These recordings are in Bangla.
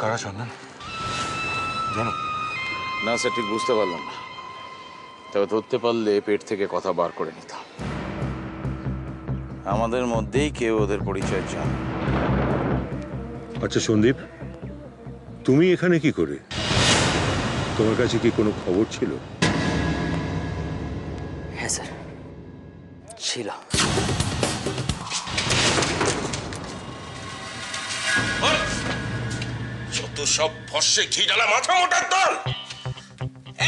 কারা চন্দন জানো? না স্যার ঠিক বুঝতে পারলাম না। তবে ধরতে পারলে পেট থেকে কথা বার করে নিতাম। আমাদের মধ্যেই কেউ ওদের পরিচয় জানে আচ্ছা সন্দীপ তুমি এখানে কি করে? তোমার কাছে কি কোনো খবর ছিল? হ্যাঁ স্যার। ছিল। যত সব ফর্সে ঘি ডালা মাথা মোটার দল।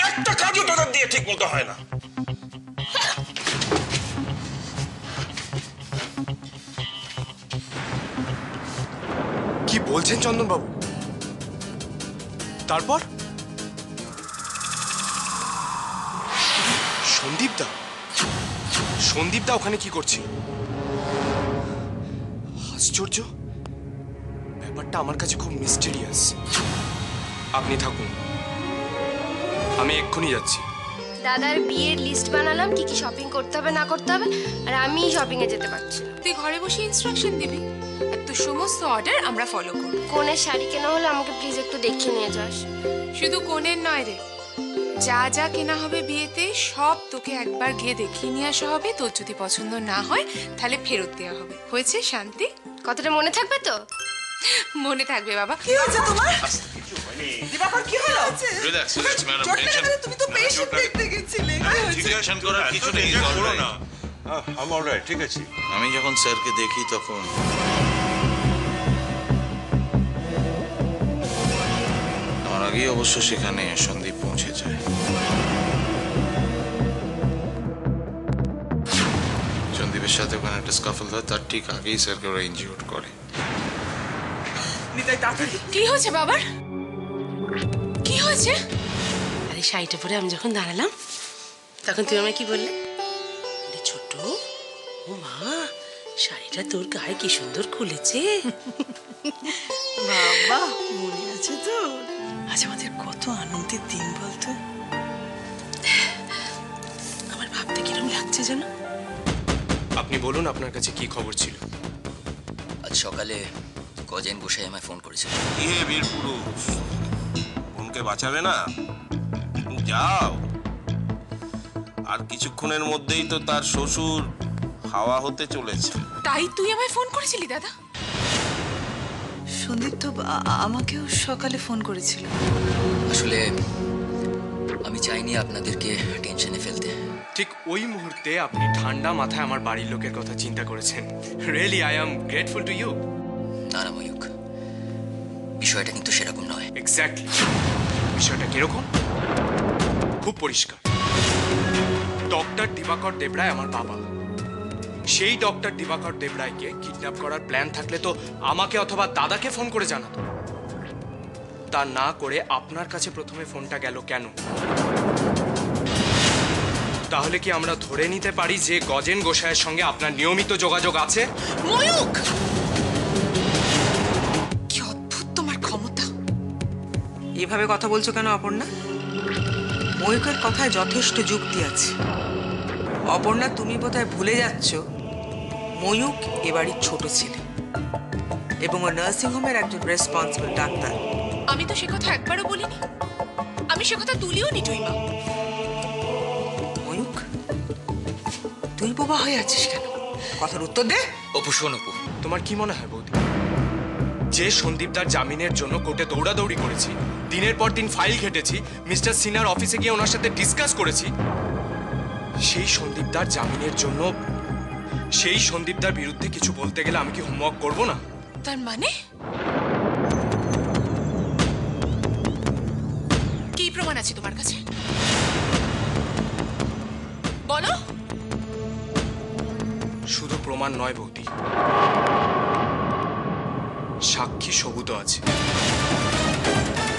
একটা কাজও তোদের দিয়ে ঠিক মতো হয় না। কি বলছেন চন্দন বাবু তারপর? সন্দীপ দা সন্দীপ দা ওখানে কি করছে? আশ্চর্য! ব্যাপারটা আমার কাছে খুব মিস্টেরিয়াস আপনি থাকুন। আমি এক্ষুনি যাচ্ছি। দাদার বিয়ের লিস্ট বানালাম কি কি শপিং করতে হবে না করতে হবে আর আমি শপিং এ যেতে পারছি। না তুই ঘরে বসে ইনস্ট্রাকশন দিবি। আর তোর সমস্ত অর্ডার আমরা ফলো করব। কোনের শাড়ি কেনা হলে আমাকে প্লিজ একটু দেখিয়ে নিয়ে যাস। শুধু কোনের নয় রে। যা যা কেনা হবে বিয়েতে সব তোকে একবার গিয়ে দেখিয়ে নিয়ে আসা হবে। তোর যদি পছন্দ না হয় তাহলে ফেরত দেওয়া হবে। হয়েছে শান্তি? কথাটা মনে থাকবে তো? মনে থাকবে বাবা। কি হয়েছে তোমার? দিবাকর কি হলো? রিল্যাক্স রিল্যাক্স ম্যাডাম চোটটা তুমি তো পেশেন্ট দেখতে গেছিলে। টেনশন করার কিছু নেই না। আমি অলরাইট ঠিক আছে। আমি যখন স্যারকে দেখি তখন আমার আগেই অবশ্য সেখানে সন্দীপ পৌঁছে যায়। সন্দীপের সাথে ওখানে একটা স্কাফল হয় তার ঠিক আগেই স্যারকে ওরা ইনজিউর করে। নিতাই তাড়াতাড়ি। কি হয়েছে বাবার? কি হয়েছে? আরে শাড়িটা পরে আমি যখন দাঁড়ালাম তখন তুমি আমায় কি বললে? আরে ছোট ও মা শাড়িটা তোর গায়ে কি সুন্দর খুলেছে। বাবা মনে আছে তো। আজ আমাদের কত আনন্দের দিন বলতো। আমার ভাবতে কিরম লাগছে যেন আপনি বলুন আপনার কাছে কি খবর ছিল। আজ সকালে গজেন গোসাই আমায় ফোন করেছিল ইয়ে বীর পুরুষ? বোনকে বাঁচাবে না? যাও। আর কিছুক্ষণের মধ্যেই তো তার শ্বশুর হাওয়া হতে চলেছে। তাই তুই আমায় ফোন করেছিলি দাদা? সন্দীপ তো আমাকেও সকালে ফোন করেছিল। আসলে আমি চাইনি আপনাদেরকে টেনশনে ফেলতে। ঠিক ওই মুহূর্তে আপনি ঠান্ডা মাথায় আমার বাড়ির লোকের কথা চিন্তা করেছেন। Really I am grateful to you না না ময়ূক বিষয়টা কিন্তু সেরকম নয়। এক্স্যাক্টলি বিষয়টা কীরকম? খুব পরিষ্কার। ডক্টর দিবাকর দেবরায় আমার বাবা। সেই ডক্টর দিবাকর দেবরায়কে কিডন্যাপ করার প্ল্যান থাকলে তো আমাকে অথবা দাদাকে ফোন করে জানাতো। তা না করে আপনার কাছে প্রথমে ফোনটা গেল কেন? তাহলে কি আমরা ধরে নিতে পারি যে গজেন গোসাইয়ের সঙ্গে আপনার নিয়মিত যোগাযোগ আছে? ময়ূক এভাবে কথা বলছো কেন অপর্ণা? ময়ূকের কথায় যথেষ্ট যুক্তি আছে। অপর্ণা তুমি বোধহয় ভুলে যাচ্ছ ময়ূক এবারই ছোট ছেলে এবং ও নার্সিংহোমের একজন রেসপন্সিবল ডাক্তার। আমি তো সে কথা একবারও বলিনি। আমি সে কথা তুলিও নি টুইমা ময়ূক তুই বোবা হয়ে আছিস কেন? কথার উত্তর দে। অপু শোন অপু তোমার কি মনে হয় বৌদি? যে সন্দীপদার জামিনের জন্য কোর্টে দৌড়াদৌড়ি করেছি দিনের পর দিন ফাইল ঘেটেছি মিস্টার সিনার অফিসে গিয়ে ওনার সাথে ডিসকাস করেছি। সেই সন্দীপদার জামিনের জন্য সেই সন্দীপদার বিরুদ্ধে কিছু বলতে গেলে আমি কি হোমওয়ার্ক করব না? তার মানে? কি প্রমাণ আছে তোমার কাছে? বলো। শুধু প্রমাণ নয় বৌদি। সাক্ষী সবুত আছে।